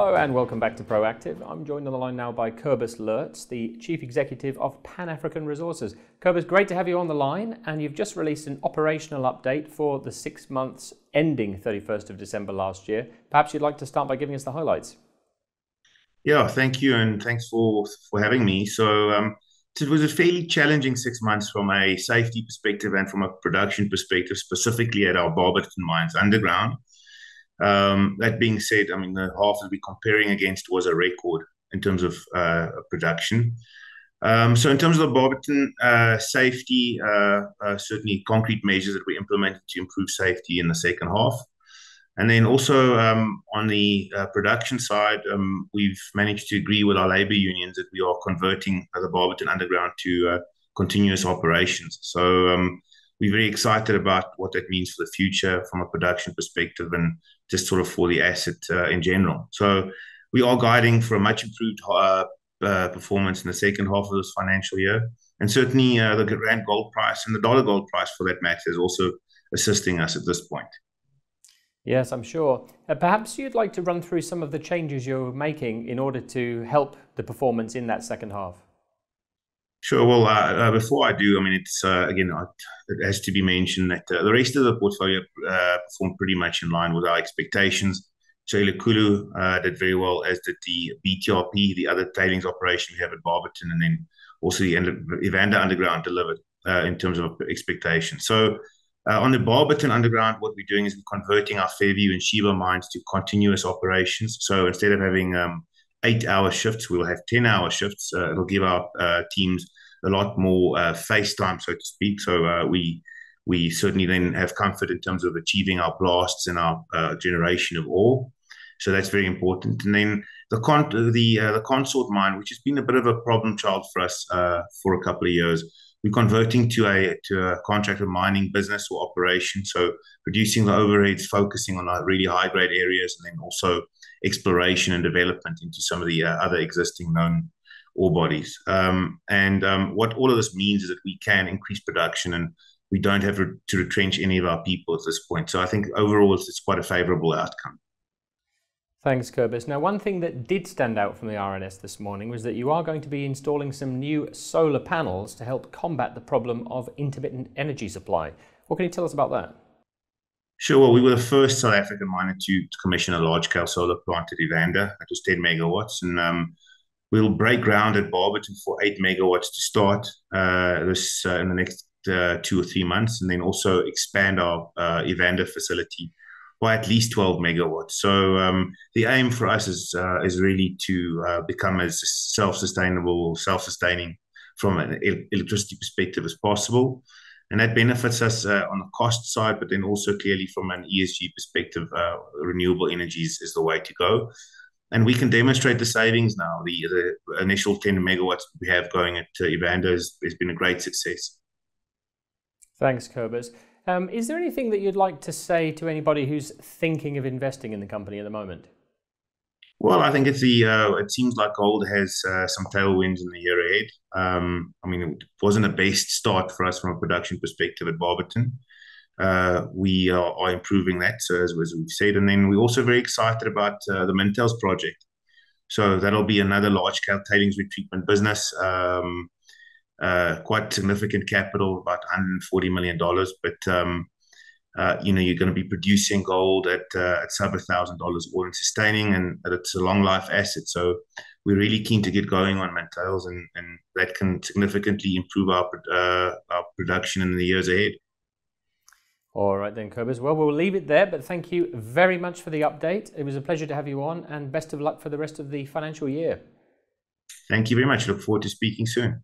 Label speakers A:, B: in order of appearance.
A: Hello and welcome back to Proactive. I'm joined on the line now by Cobus Loots, the Chief Executive of Pan African Resources. Cobus, great to have you on the line, and you've just released an operational update for the six months ending 31st of December last year. Perhaps you'd like to start by giving us the highlights.
B: Yeah, thank you, and thanks for for having me. So um, it was a fairly challenging six months from a safety perspective and from a production perspective, specifically at our Barberton mines underground. Um, that being said, I mean, the half that we're comparing against was a record in terms of uh, production. Um, so in terms of the Barberton uh, safety, uh, uh, certainly concrete measures that we implemented to improve safety in the second half. And then also um, on the uh, production side, um, we've managed to agree with our labor unions that we are converting the Barberton underground to uh, continuous operations. So um, we're very excited about what that means for the future from a production perspective and just sort of for the asset uh, in general. So we are guiding for a much improved uh, uh, performance in the second half of this financial year. And certainly uh, the rand gold price and the dollar gold price for that matter is also assisting us at this point.
A: Yes, I'm sure. Uh, perhaps you'd like to run through some of the changes you're making in order to help the performance in that second half.
B: Sure. Well, uh, uh, before I do, I mean, it's uh, again, uh, it has to be mentioned that uh, the rest of the portfolio uh, performed pretty much in line with our expectations. So Elikhulu did very well, as did the BTRP, the other tailings operation we have at Barberton, and then also the Evander Underground delivered in terms of expectations. So on the Barberton Underground, what we're doing is we're converting our Fairview and Sheba mines to continuous operations. So instead of having um, eight hour shifts. We'll have 10 hour shifts. Uh, it'll give our uh, teams a lot more uh, face time, so to speak. So uh, we we certainly then have comfort in terms of achieving our blasts and our uh, generation of ore. So that's very important. And then the con- the uh, the consort mine, which has been a bit of a problem child for us for a couple of years. We're converting to a to a contractor mining business or operation. So reducing the overheads, focusing on our really high grade areas, and then also exploration and development into some of the uh, other existing known ore bodies. Um, and um, what all of this means is that we can increase production and we don't have to retrench any of our people at this point. So I think overall it's, it's quite a favorable outcome.
A: Thanks, Cobus. Now, one thing that did stand out from the RNS this morning was that you are going to be installing some new solar panels to help combat the problem of intermittent energy supply. What can you tell us about that?
B: Sure. Well, we were the first South African miner to, to commission a large-scale solar plant at Evander. It was 10 megawatts, and um, we'll break ground at Barberton for 8 megawatts to start uh, this uh, in the next uh, two or three months, and then also expand our uh, Evander facility by at least 12 megawatts. So um, the aim for us is uh, is really to uh, become as self-sustainable, self-sustaining from an electricity perspective as possible and that benefits us uh, on the cost side, but then also clearly from an ESG perspective, uh, renewable energies is the way to go. And we can demonstrate the savings now. The, the initial 10 megawatts we have going at uh, Evander has, has been a great success.
A: Thanks, Cobus. Um, is there anything that you'd like to say to anybody who's thinking of investing in the company at the moment?
B: Well, I think it's the. Uh, it seems like gold has uh, some tailwinds in the year ahead. Um, I mean, it wasn't a best start for us from a production perspective at Barberton. Uh, we are, are, improving that, so as, as, we've said, and then we're also very excited about uh, the Mintails project. So that'll be another large-scale tailings retreatment business. Um, uh, quite significant capital, about 140 million dollars, but um, uh, you know, you're going to be producing gold at uh, at sub a thousand dollars all in sustaining, and it's a long life asset. So we're really keen to get going on Mintails, and and that can significantly improve our our production in the years ahead.
A: All right then, Cobus. Well, we'll leave it there, but thank you very much for the update. It was a pleasure to have you on, and best of luck for the rest of the financial year.
B: Thank you very much. Look forward to speaking soon.